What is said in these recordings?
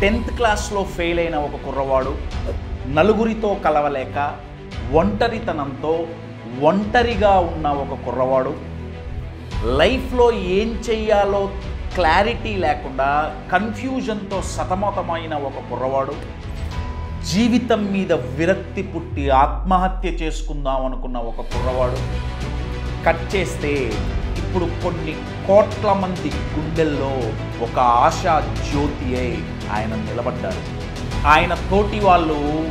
Tenth క్లాస్లో fail అయిన ఒక కుర్రవాడు నలుగురితో కలవలేక ఒంటరితనంతో ఒంటరిగా ఉన్న ఒక కుర్రవాడు లైఫ్లో ఏం చెయ్యాలో క్లారిటీ లేకుండా కన్ఫ్యూజన్తో సతమతమైన ఒక కుర్రవాడు జీవితం మీద విరక్తి పుట్టి ఆత్మహత్య చేసుకుందాం అనుకున్న ఒక కుర్రవాడు. కట్ చేస్తే ఇప్పుడు కొన్ని కోట్ల మంది గుండెల్లో ఒక ఆశా జ్యోతి అయి ఆయన నిలబడ్డారు. ఆయన తోటి వాళ్ళు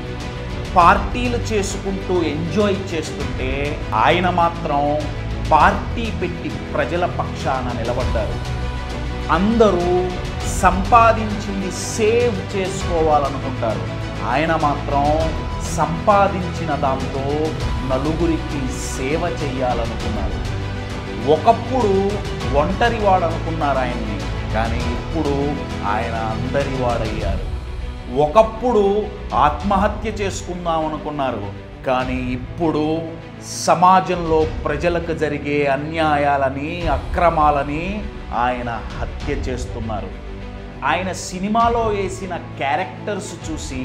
పార్టీలు చేసుకుంటూ ఎంజాయ్ చేస్తుంటే ఆయన మాత్రం పార్టీ పెట్టి ప్రజల పక్షాన నిలబడ్డారు. అందరూ సంపాదించింది సేవ్ చేసుకోవాలనుకుంటారు. ఆయన మాత్రం సంపాదించిన దాంతో నలుగురికి సేవ చేయాలనుకున్నారు. ఒకప్పుడు ఒంటరి వాడు అనుకున్నారు ఆయన్ని. కానీ ఇప్పుడు ఆయన అందరి వాడయ్యారు. ఒకప్పుడు ఆత్మహత్య చేసుకుందాం అనుకున్నారు కానీ ఇప్పుడు సమాజంలో ప్రజలకు జరిగే అన్యాయాలని అక్రమాలని ఆయన హత్య చేస్తున్నారు. ఆయన సినిమాలో వేసిన క్యారెక్టర్స్ చూసి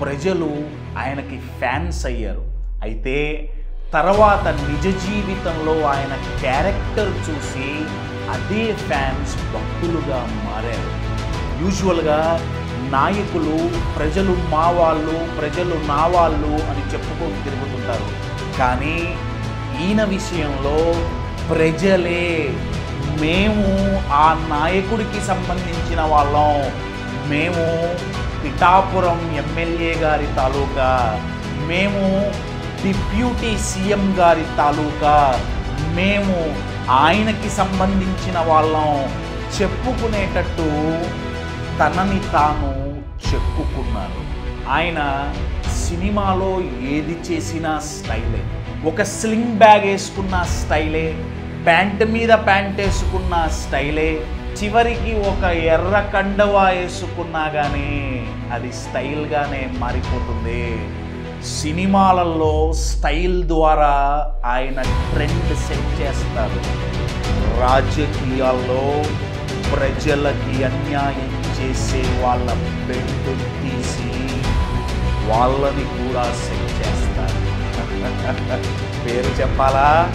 ప్రజలు ఆయనకి ఫ్యాన్స్ అయ్యారు. అయితే తర్వాత నిజ జీవితంలో ఆయన క్యారెక్టర్ చూసి అదే ఫ్యాన్స్ భక్తులుగా మారారు. యూజువల్గా నాయకులు ప్రజలు మా వాళ్ళు ప్రజలు నా వాళ్ళు అని చెప్పుకొని తిరుగుతుంటారు. కానీ ఈయన విషయంలో ప్రజలే మేము ఆ నాయకుడికి సంబంధించిన వాళ్ళం. మేము పిఠాపురం ఎమ్మెల్యే గారి తాలూకా మేము డిప్యూటీ సీఎం గారి తాలూకా మేము ఆయనకి సంబంధించిన వాళ్ళం చెప్పుకునేటట్టు తనని తాను చెప్పుకున్నారు ఆయన సినిమాలో ఏది చేసినా స్టైలే. ఒక స్లింగ్ బ్యాగ్ వేసుకున్న స్టైలే. ప్యాంట్ మీద ప్యాంట్ వేసుకున్న స్టైలే. చివరికి ఒక ఎర్ర కండవా వేసుకున్నా కానీ అది స్టైల్గానే మారిపోతుంది. సినిమాలలో స్టైల్ ద్వారా ఆయన ట్రెండ్ సెట్ చేస్తారు. రాజకీయాల్లో ప్రజలకి అన్యాయం చేసే వాళ్ళ పెట్టు తీసి వాళ్ళని కూడా సెట్ చేస్తారు. పేరు చెప్పాలా?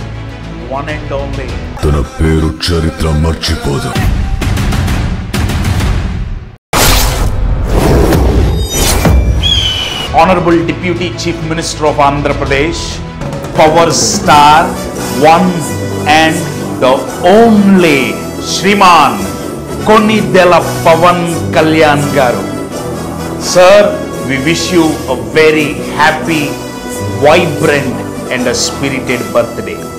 వన్ అండ్ ఓన్లీ తన పేరు చరిత్ర మర్చిపోదు. Honorable Deputy Chief Minister of Andhra Pradesh, Power Star, one and the only Shriman Konidela Pavan Kalyan Garu. Sir, we wish you a very happy, vibrant and a spirited birthday.